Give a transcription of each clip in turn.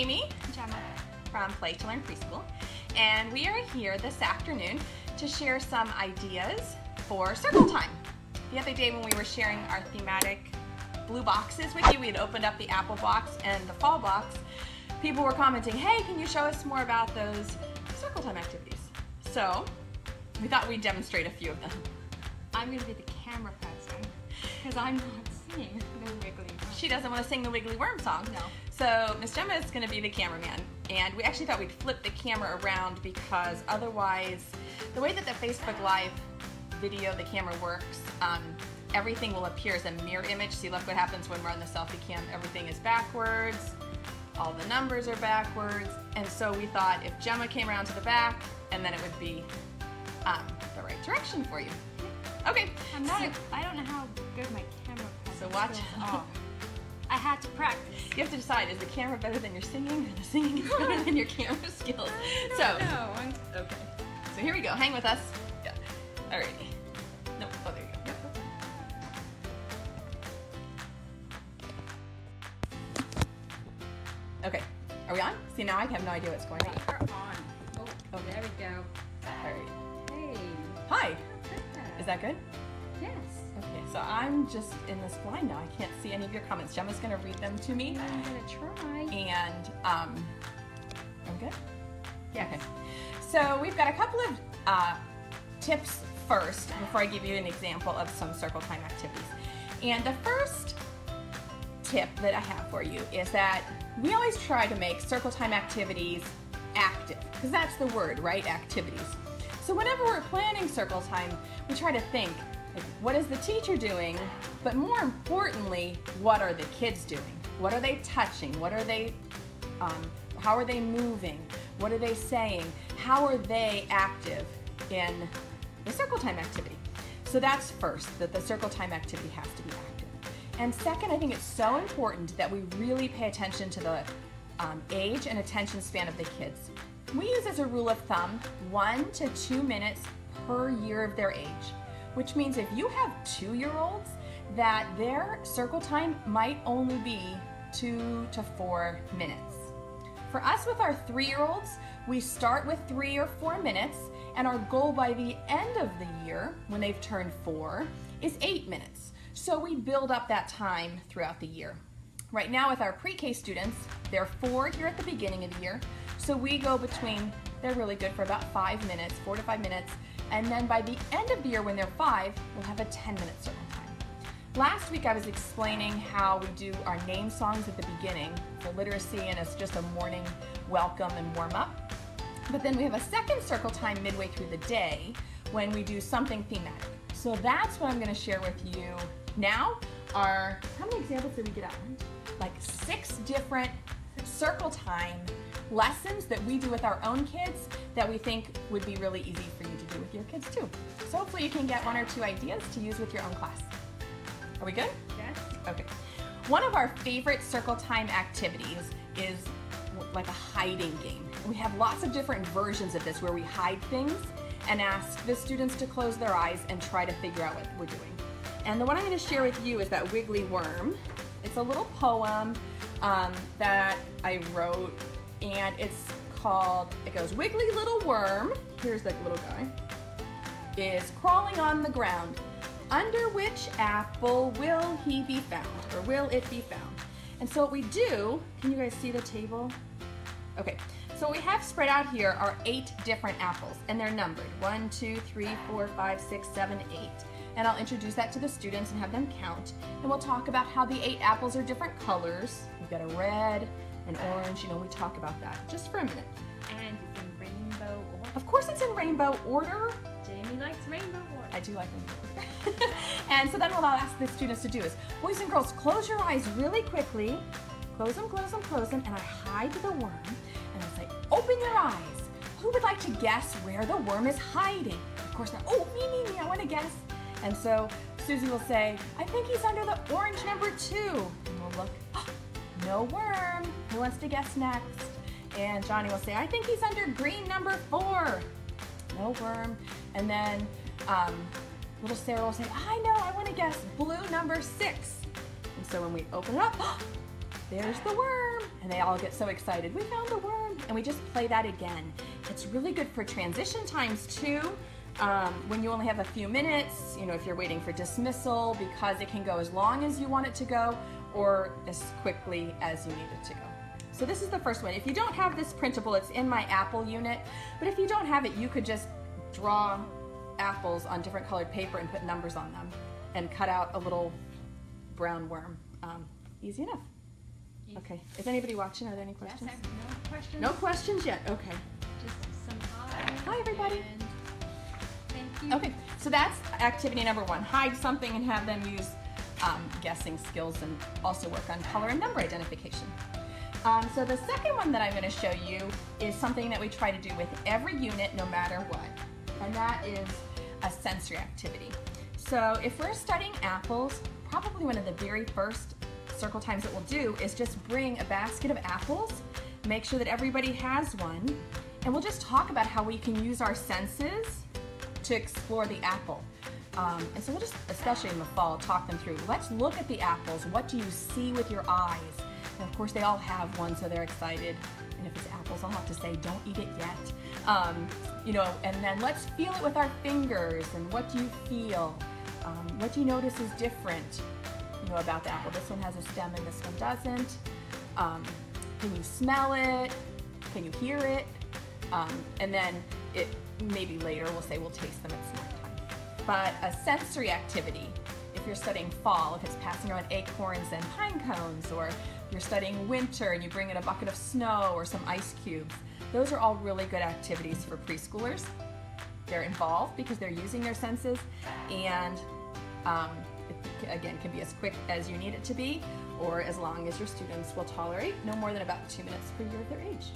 Amy Gemma. from Play to Learn Preschool, and we are here this afternoon to share some ideas for circle time. The other day when we were sharing our thematic blue boxes with you, we had opened up the apple box and the fall box. People were commenting, hey, can you show us more about those circle time activities? So we thought we'd demonstrate a few of them. I'm going to be the camera person because I'm not seeing the wiggly. She doesn't want to sing the Wiggly Worm song. No. So Miss Gemma is going to be the cameraman, and we actually thought we'd flip the camera around because otherwise, the way that the Facebook Live video, the camera works, um, everything will appear as a mirror image. See, look what happens when we're on the selfie cam. Everything is backwards. All the numbers are backwards. And so we thought if Gemma came around to the back, and then it would be um, the right direction for you. Okay. I'm not. So- A, I don't know how good my camera So watch. are. I had to practice. You have to decide, is the camera better than your singing or the singing is better than your camera skills? So, no. I'm, okay. So here we go. Hang with us. Yeah. Alrighty. No, oh, there you go. Yep. Okay. Are we on? See, now I have no idea what's going on. we're on. Oh, Okay. there we go. Alright. Hey. Hi. Is that good? So I'm just in this blind now. I can't see any of your comments. Gemma's going to read them to me. I'm gonna try. And um, I'm good. Yeah. Okay. So we've got a couple of uh, tips first before I give you an example of some circle time activities. And the first tip that I have for you is that we always try to make circle time activities active because that's the word, right? Activities. So whenever we're planning circle time, we try to think, what is the teacher doing? But more importantly, what are the kids doing? What are they touching? What are they, um, how are they moving? What are they saying? How are they active in the circle time activity? So that's first, that the circle time activity has to be active. And second, I think it's so important that we really pay attention to the um, age and attention span of the kids. We use as a rule of thumb one to two minutes per year of their age, which means if you have two year olds, that their circle time might only be two to four minutes. For us with our three year olds, we start with three or four minutes, and our goal by the end of the year, when they've turned four, is eight minutes. So we build up that time throughout the year. Right now, with our pre K students, they're four here at the beginning of the year, so we go between, they're really good for about five minutes, four to five minutes, and then by the end of the year, when they're five, we'll have a 10 minute circle time. Last week I was explaining how we do our name songs at the beginning for literacy and it's just a morning welcome and warm up. But then we have a second circle time midway through the day when we do something thematic. So that's what I'm going to share with you now are, how many examples did we get out? Like six different circle time lessons that we do with our own kids that we think would be really easy with your kids too. So hopefully you can get one or two ideas to use with your own class. Are we good? Yes. Okay. One of our favorite circle time activities is like a hiding game. We have lots of different versions of this where we hide things and ask the students to close their eyes and try to figure out what we're doing. And the one I'm going to share with you is that Wiggly Worm. It's a little poem um, that I wrote, and it's called, it goes, Wiggly Little Worm, here's the little guy, is crawling on the ground. Under which apple will he be found? Or will it be found? And so what we do, can you guys see the table? Okay, so we have spread out here are eight different apples, and they're numbered. One, two, three, four, five, six, seven, eight. And I'll introduce that to the students and have them count. And we'll talk about how the eight apples are different colors. We've got a red, an orange, you know, we talk about that just for a minute. And it's in rainbow order. Of course it's in rainbow order. Likes rainbow. I do like them. and so then what I'll ask the students to do is, boys and girls, close your eyes really quickly. Close them, close them, close them, and I hide the worm. And I say, open your eyes. Who would like to guess where the worm is hiding? Of course, now, oh, me, me, me, I want to guess. And so Susie will say, I think he's under the orange number two. And we'll look, oh, no worm. Who wants to guess next? And Johnny will say, I think he's under green number four. No worm. And then um, little Sarah will say, I know, I want to guess blue number six. And so when we open it up, there's the worm. and they all get so excited. We found the worm, and we just play that again. It's really good for transition times too. Um, when you only have a few minutes, you know, if you're waiting for dismissal, because it can go as long as you want it to go or as quickly as you need it to go. So this is the first one. If you don't have this printable, it's in my apple unit, but if you don't have it, you could just draw apples on different colored paper and put numbers on them and cut out a little brown worm. Um, easy enough. Easy. Okay, is anybody watching? Are there any Yes, questions? I- no questions. No questions yet, okay. Just some hi. Hi, everybody. and Thank you. Okay, so that's activity number one. Hide something and have them use um, guessing skills and also work on color and number identification. Um, so the second one that I'm going to show you is something that we try to do with every unit no matter what, and that is a sensory activity. So if we're studying apples, probably one of the very first circle times that we'll do is just bring a basket of apples, make sure that everybody has one, and we'll just talk about how we can use our senses to explore the apple. Um, and so we'll just, especially in the fall, talk them through. Let's look at the apples. What do you see with your eyes? And of course, they all have one, so they're excited. And if it's apples, I'll have to say, don't eat it yet. Um, you know, and then let's feel it with our fingers. And what do you feel? Um, what do you notice is different, you know, about the apple? This one has a stem and this one doesn't. Um, can you smell it? Can you hear it? Um, and then it maybe later we'll say we'll taste them at snack time. But a sensory activity, if you're studying fall, if it's passing around acorns and pine cones, or you're studying winter and you bring in a bucket of snow or some ice cubes, those are all really good activities for preschoolers. They're involved because they're using their senses, and um, it, again, can be as quick as you need it to be, or as long as your students will tolerate, no more than about two minutes per year of their age.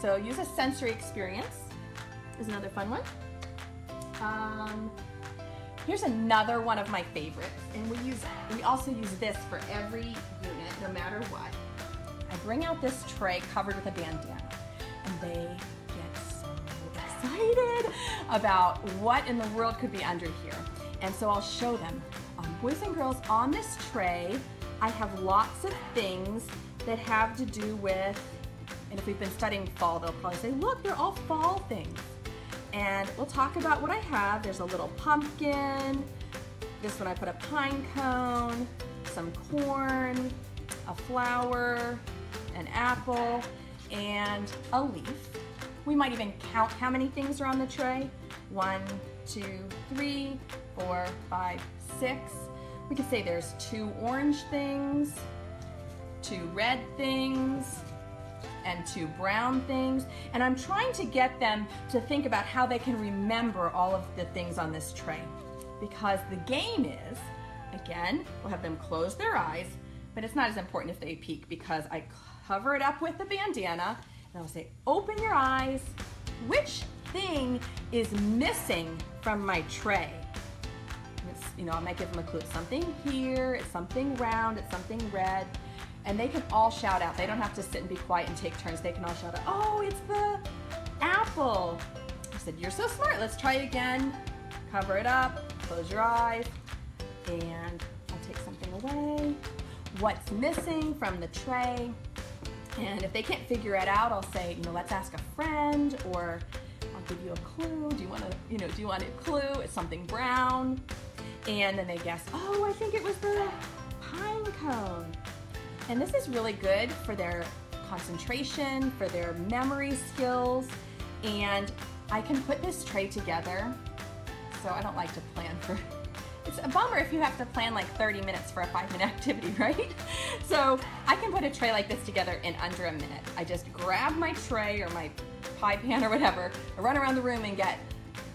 So use a sensory experience is another fun one. Um, here's another one of my favorites, and we use we also use this for every unit, no matter what. I bring out this tray covered with a bandana, and they get so excited about what in the world could be under here. And so I'll show them. Um, boys and girls, on this tray, I have lots of things that have to do with, and if we've been studying fall, they'll probably say, look, they're all fall things. And we'll talk about what I have. There's a little pumpkin. This one I put a pine cone, some corn, a flower, an apple, and a leaf. We might even count how many things are on the tray. One, two, three, four, five, six. We could say there's two orange things, two red things, and two brown things. And I'm trying to get them to think about how they can remember all of the things on this tray. Because the game is, again, we'll have them close their eyes, but it's not as important if they peek because I cover it up with the bandana and I'll say, open your eyes. Which thing is missing from my tray? You know, I might give them a clue. Something here, it's something round, it's something red. And they can all shout out. They don't have to sit and be quiet and take turns. They can all shout out, oh, it's the apple. I said, you're so smart. Let's try it again. Cover it up, close your eyes, and I'll take something away. What's missing from the tray? And if they can't figure it out, I'll say, you know, let's ask a friend, or I'll give you a clue. Do you want to, you know, do you want a clue? It's something brown. And then they guess, oh, I think it was the pine cone. And this is really good for their concentration, for their memory skills, and I can put this tray together. So I don't like to plan for it's a bummer if you have to plan like 30 minutes for a five minute activity, right? So I can put a tray like this together in under a minute. I just grab my tray or my pie pan or whatever, I run around the room and get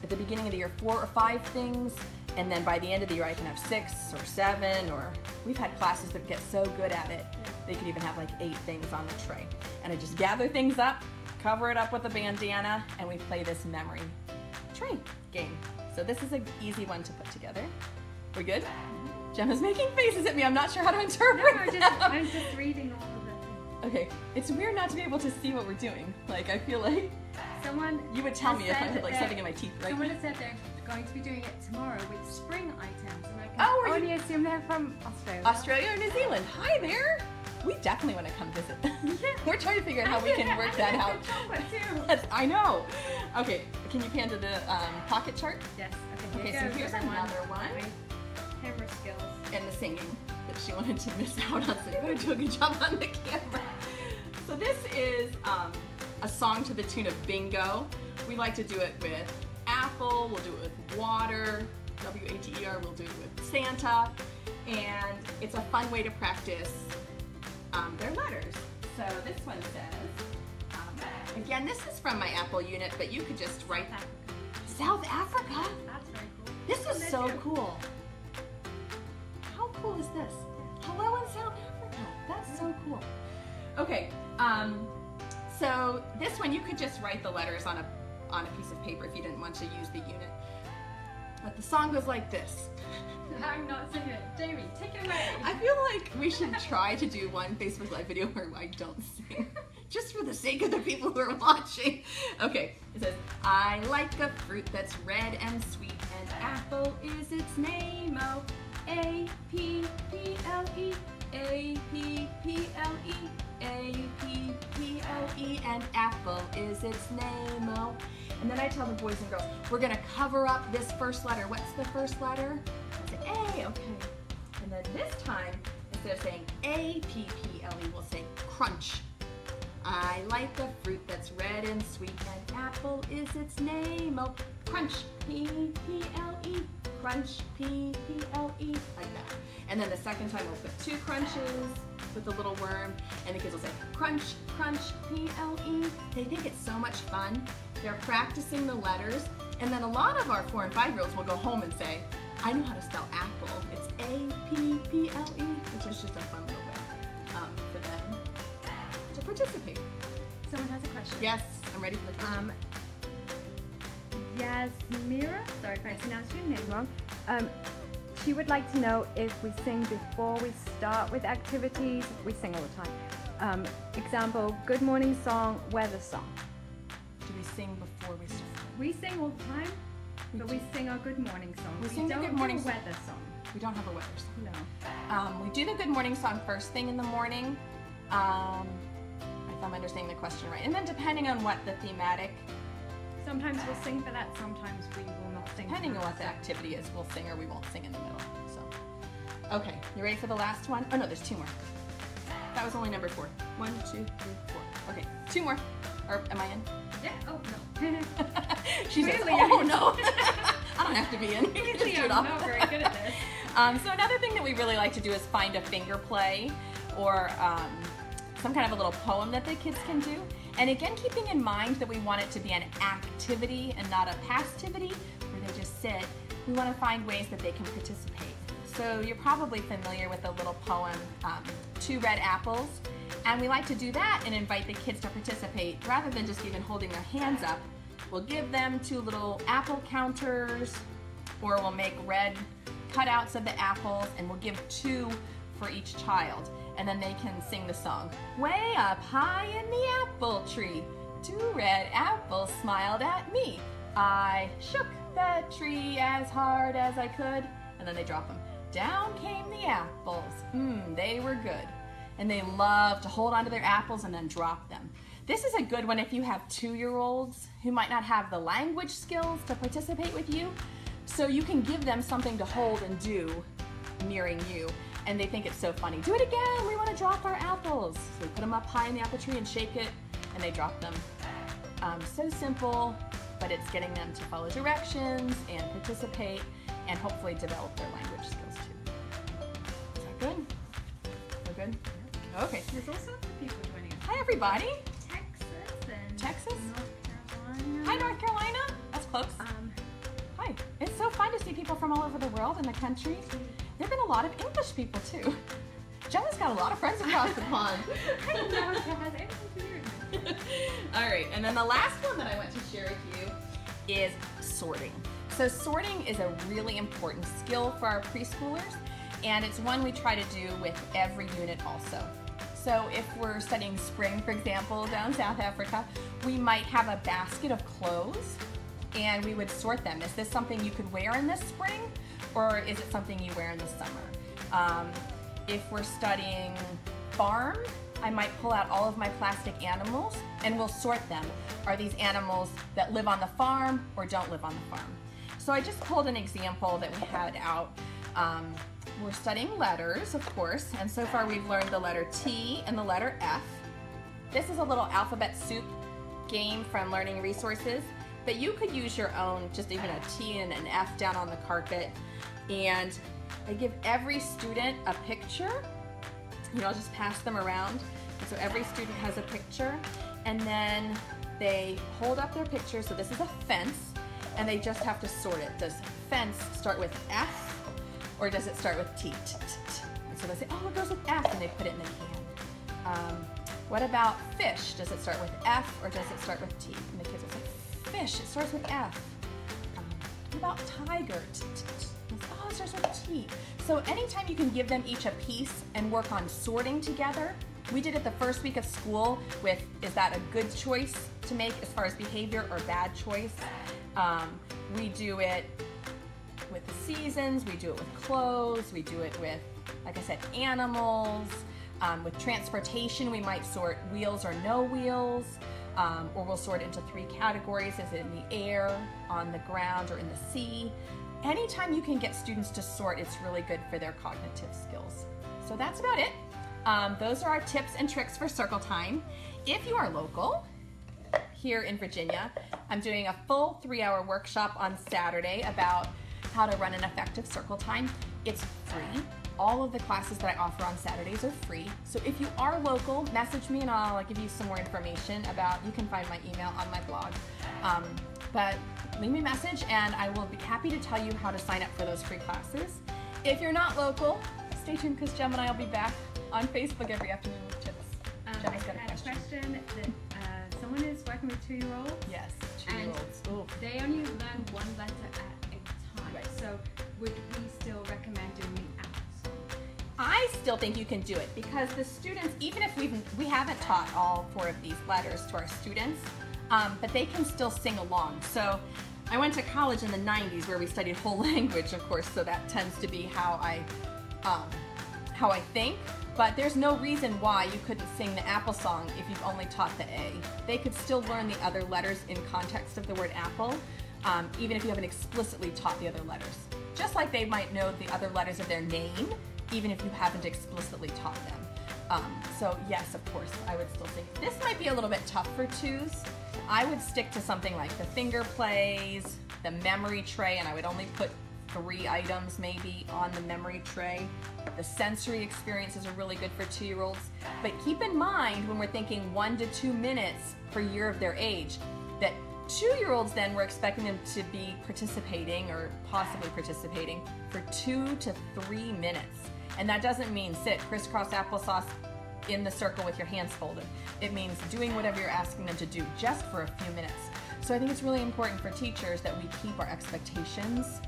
at the beginning of the year four or five things, and then by the end of the year I can have six or seven, or we've had classes that get so good at it, they could even have like eight things on the tray. And I just gather things up, cover it up with a bandana, and we play this memory tray game. So this is an easy one to put together. We good? Gemma's making faces at me. I'm not sure how to interpret No, I'm them. just, I'm just reading all of it. Okay, it's weird not to be able to see what we're doing. Like I feel like Someone you would tell me if I had like something in my teeth, right? Someone has said they're going to be doing it tomorrow with spring items, and I can Oh, are you- only assume they're from Australia. Australia or New Zealand? Hi there. we definitely want to come visit. Them. We're trying to figure out how we can work that out. good chocolate too. Yes, I know. Okay, can you pan to the um, pocket chart Yes. Okay. Okay, so here's another one. My camera skills. and the singing that she wanted to miss out on? So you better do a good job on the camera. So this is um, a song to the tune of Bingo. We like to do it with Apple. We'll do it with water. W A T E R. We'll do it with Santa, and it's a fun way to practice um, their letters. So this one says, um, again, this is from my Apple unit, but you could just write South Africa. That's very cool. This is so do. cool. How cool is this? Hello in South Africa. That's so cool. Okay, um, so this one you could just write the letters on a on a piece of paper if you didn't want to use the unit. But the song goes like this. I'm not singing it. Jamie, take it away. I feel like we should try to do one Facebook Live video where I don't sing. Just for the sake of the people who are watching. Okay, it says, I like a fruit that's red and sweet, and apple is its name. Oh, A P P L E, A P P L E, A P P L E, and apple is its name. Oh. And then I tell the boys and girls, we're gonna cover up this first letter. What's the first letter? I say A, okay. And then this time, instead of saying A P P L E, we'll say crunch. I like a fruit that's red and sweet, and apple is its name. Oh, crunch, P P L E, crunch, P P L E, like that. And then the second time we'll put two crunches with the little worm, and the kids will say crunch, crunch, P L E. They think it's so much fun. They're practicing the letters, and then a lot of our four and five year olds will go home and say, I know how to spell apple. It's A P P L E, which is just a fun little way um, for them to participate. Someone has a question. Yes, I'm ready for the question. Um, Yasmira, sorry if I pronounced your name wrong. Um, she would like to know if we sing before we start with activities. We sing all the time. Um, example, good morning song, weather song. Do we sing before we start? We sing all the time, but we sing our good morning song. We sing the don't good do morning a weather song. We don't have a weather song. No. Um, we do the good morning song first thing in the morning. Um, if I'm understanding the question right. And then depending on what the thematic, Sometimes we'll sing for that, sometimes we will not sing. depending on what the activity is, we'll sing or we won't sing in the middle. So, okay, you ready for the last one? Oh no, there's two more. That was only number four. One, two, three, four. Okay, two more. Or am I in? Yeah. Oh no. she says, "Oh no, I don't have to be in." We can just Clearly I'm not very good at this. Um, so another thing that we really like to do is find a finger play or um, some kind of a little poem that the kids can do. And again, keeping in mind that we want it to be an activity and not a passivity where they just sit. We want to find ways that they can participate. So you're probably familiar with the little poem, um, Two Red Apples. And we like to do that and invite the kids to participate rather than just even holding their hands up. We'll give them two little apple counters or we'll make red cutouts of the apples and we'll give two for each child and then they can sing the song. Way up high in the apple tree two red apples smiled at me. I shook the tree as hard as i could and then they drop them. Down came the apples. Mmm they were good. And they love to hold onto their apples and then drop them. This is a good one if you have two-year-olds who might not have the language skills to participate with you. So you can give them something to hold and do nearing you. And they think it's so funny. Do it again. We want to drop our apples. So we put them up high in the apple tree and shake it, and they drop them. Um, so simple, but it's getting them to follow directions and participate and hopefully develop their language skills too. Is that good? We're good? Okay. There's also other people joining us. Hi, everybody. Texas and Texas? North Carolina. Hi, North Carolina. That's close. Um, Hi. It's so fun to see people from all over the world and the country. There have been a lot of English people too. Gemma's got a lot of friends across the pond. I know if that has anything to do with me. all right, and then the last one that I want to share with you is sorting. So sorting is a really important skill for our preschoolers, and it's one we try to do with every unit also. So if we're studying spring, for example, down South Africa, we might have a basket of clothes and we would sort them. Is this something you could wear in this spring or is it something you wear in the summer? Um, if we're studying farm, I might pull out all of my plastic animals and we'll sort them. Are these animals that live on the farm or don't live on the farm? So I just pulled an example that we had out. Um, we're studying letters, of course, and so far we've learned the letter T and the letter F. This is a little alphabet soup game from Learning Resources, but you could use your own, just even a T and an F down on the carpet. And I give every student a picture. You know, I'll just pass them around. So every student has a picture, and then they hold up their picture. So this is a fence, and they just have to sort it. Does fence start with F or does it start with T? And so they say, oh, it goes with F, and they put it in the can. Um, what about fish? Does it start with F or does it start with T? And the kids will say, fish, it starts with F. Um, what about tiger? Oh, it starts with T. So anytime you can give them each a piece and work on sorting together, we did it the first week of school with, is that a good choice to make as far as behavior or bad choice? Um, we do it with the seasons, we do it with clothes, we do it with, like I said, animals. Um, with transportation, we might sort wheels or no wheels, um, or we'll sort into three categories is it in the air, on the ground, or in the sea. Anytime you can get students to sort, it's really good for their cognitive skills. So that's about it. Um, those are our tips and tricks for circle time. If you are local, here in Virginia, I'm doing a full three hour workshop on Saturday about how to run an effective circle time. It's free. All of the classes that I offer on Saturdays are free. So if you are local, message me and I'll give you some more information about, you can find my email on my blog. Um, but leave me a message and I will be happy to tell you how to sign up for those free classes. If you're not local, stay tuned because Gem and I will be back on Facebook every afternoon with tips. Um, I had a question that uh, someone is working with two-year-olds. Yes, two-year-olds. They only learn one letter at a time. Right. So would we still recommend doing? I still think you can do it because the students, even if we've, we haven't taught all four of these letters to our students, um, but they can still sing along. So I went to college in the 90s where we studied whole language, of course, so that tends to be how I, um, how I think. But there's no reason why you couldn't sing the apple song if you've only taught the A. They could still learn the other letters in context of the word apple um, even if you haven't explicitly taught the other letters. Just like they might know the other letters of their name, even if you haven't explicitly taught them. Um, so yes, of course, I would still think this might be a little bit tough for twos. I would stick to something like the finger plays, the memory tray, and I would only put three items maybe on the memory tray. The sensory experiences are really good for two-year-olds. But keep in mind when we're thinking one to two minutes per year of their age, that Two-year-olds then we're expecting them to be participating or possibly participating for two to three minutes. And that doesn't mean sit crisscross applesauce in the circle with your hands folded. It means doing whatever you're asking them to do just for a few minutes. So I think it's really important for teachers that we keep our expectations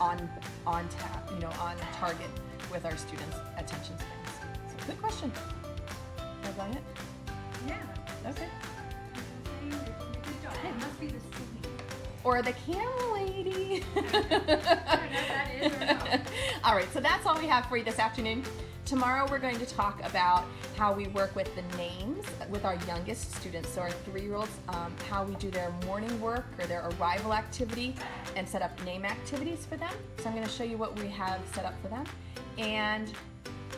on on tap, you know, on target with our students' attention spans. So good question. Was that it? Yeah. Okay. It must be the Or the camera lady. that is or no. all right, so that's all we have for you this afternoon. Tomorrow we're going to talk about how we work with the names with our youngest students, so our three-year-olds, um, how we do their morning work or their arrival activity and set up name activities for them. So I'm going to show you what we have set up for them. And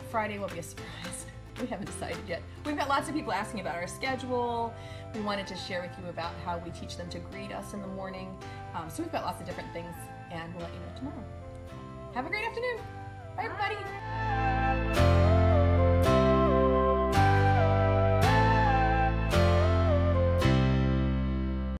Friday will be a surprise. We haven't decided yet. We've got lots of people asking about our schedule, we wanted to share with you about how we teach them to greet us in the morning. Um, so we've got lots of different things, and we'll let you know tomorrow. Have a great afternoon. Bye, everybody.